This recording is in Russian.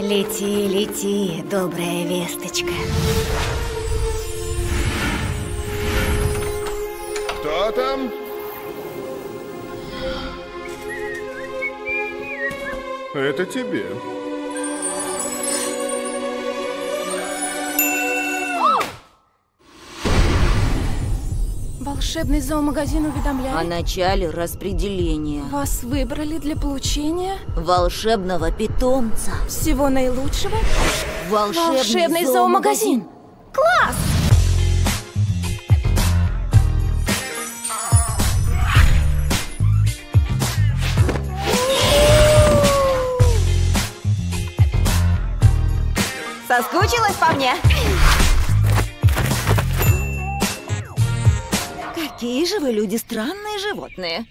Лети, лети, добрая весточка. Кто там? Это тебе. Волшебный зоомагазин О уведомляет. начале распределения Вас выбрали для получения волшебного питомца. всего наилучшего. Волшебный, Волшебный зоомагазин. Класс! Соскучилась по мне? Какие же вы люди странные животные.